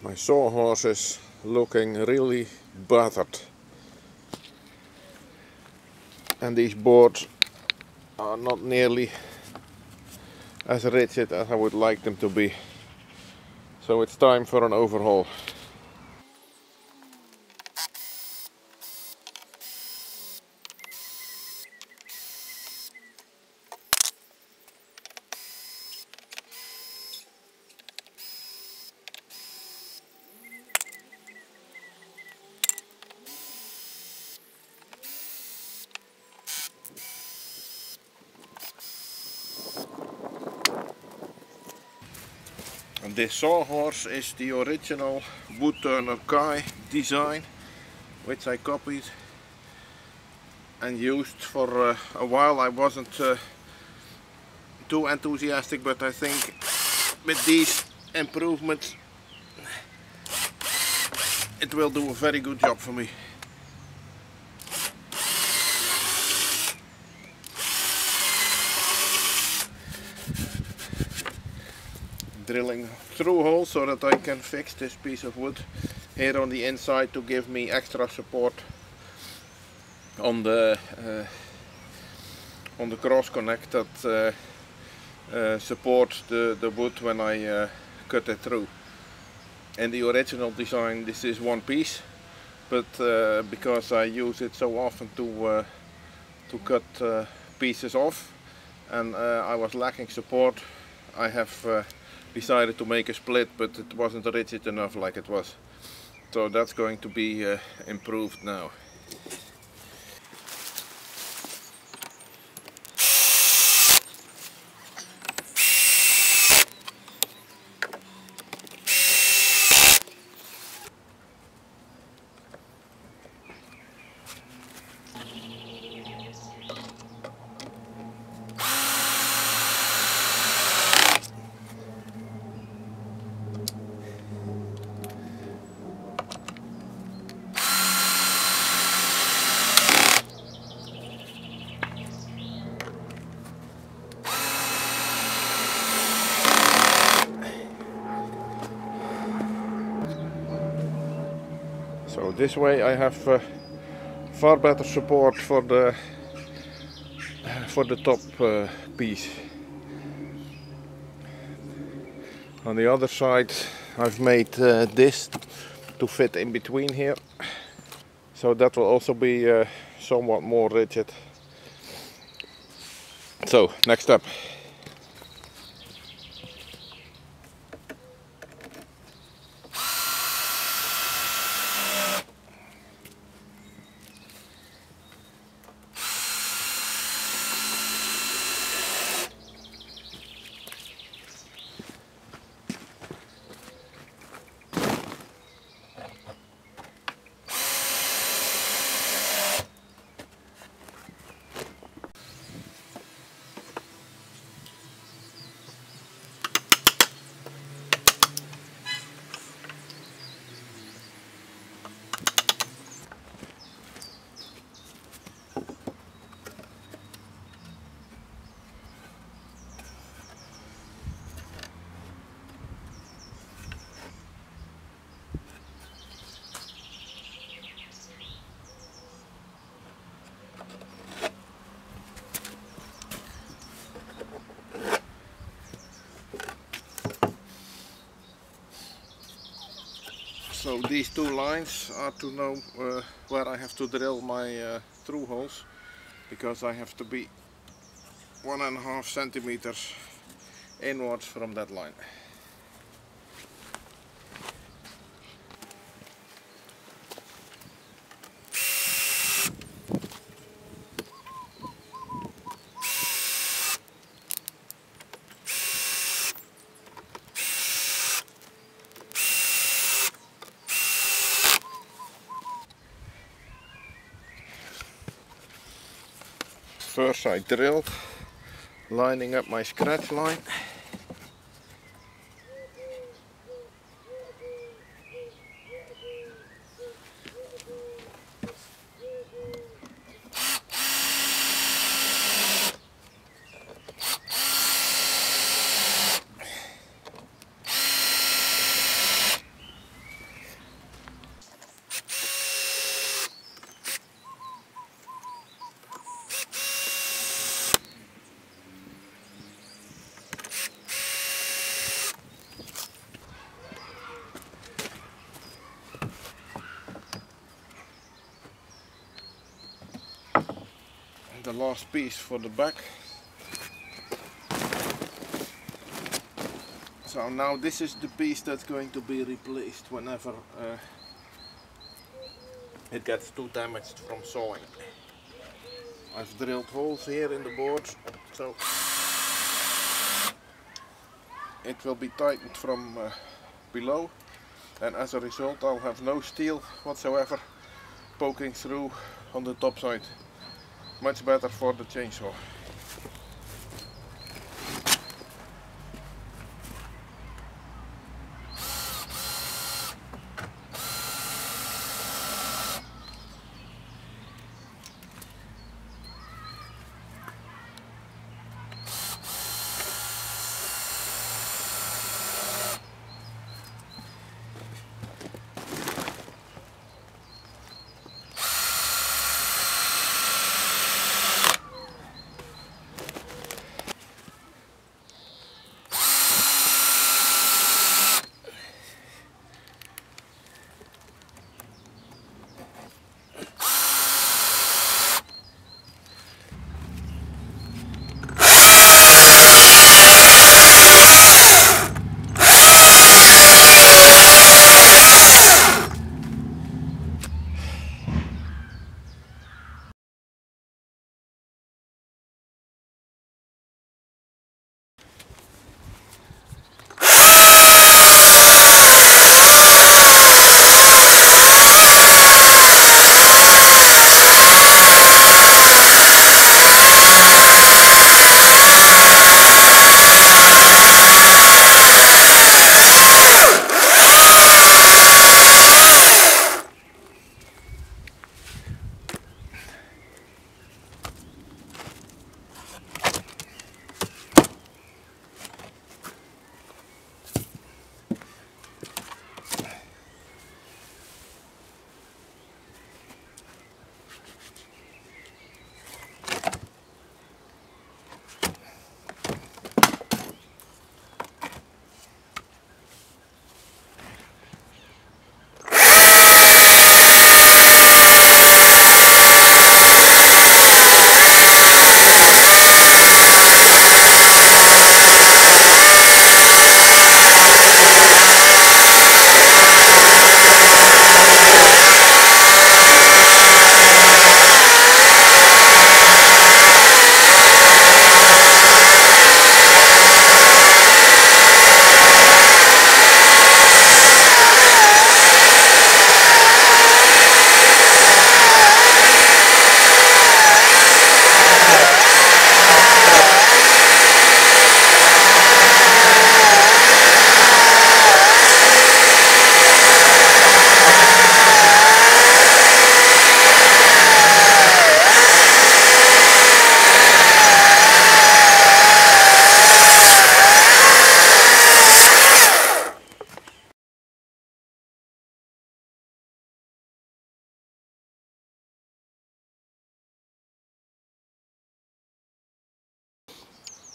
My sawhorse is looking really battered. And these boards are not nearly as rigid as I would like them to be. So it's time for an overhaul. And this sawhorse is the original wood turner Kai design which I copied and used for uh, a while. I wasn't uh, too enthusiastic but I think with these improvements it will do a very good job for me. Drilling through holes so that I can fix this piece of wood here on the inside to give me extra support on the uh, on the cross connect that uh, uh, supports the, the wood when I uh, cut it through. In the original design this is one piece but uh, because I use it so often to uh, to cut pieces off and I was lacking support I have decided to make a split but it wasn't rigid enough like it was. So that's going to be uh, improved now So this way I have uh, far better support for the for the top uh, piece. On the other side I've made uh, this to fit in between here. So that will also be uh, somewhat more rigid. So next step. So these two lines are to know uh, where I have to drill my uh, through holes because I have to be one and a half centimeters inwards from that line. First I drilled, lining up my scratch line. The last piece for the back. So now this is the piece that's going to be replaced whenever uh, it gets too damaged from sawing. I've drilled holes here in the boards so it will be tightened from uh, below and as a result I'll have no steel whatsoever poking through on the top side. Much better for the chainsaw.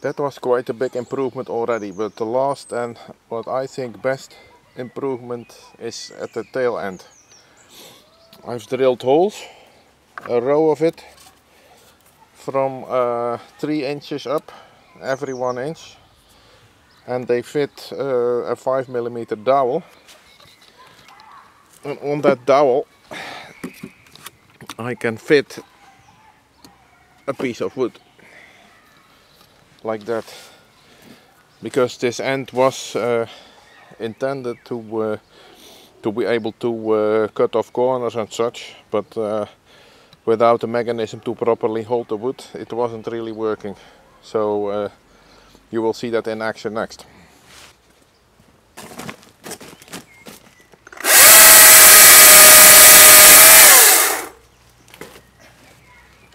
That was quite a big improvement already, but the last and what I think best improvement is at the tail end. I've drilled holes, a row of it, from uh, 3 inches up, every 1 inch, and they fit uh, a 5 millimeter dowel. And on that dowel I can fit a piece of wood like that because this end was uh, intended to uh, to be able to uh, cut off corners and such but uh, without a mechanism to properly hold the wood it wasn't really working. So uh, you will see that in action next.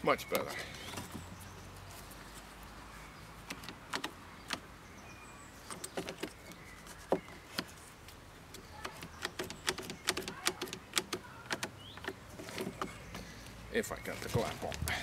Much better if I got the clamp on.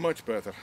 Much better.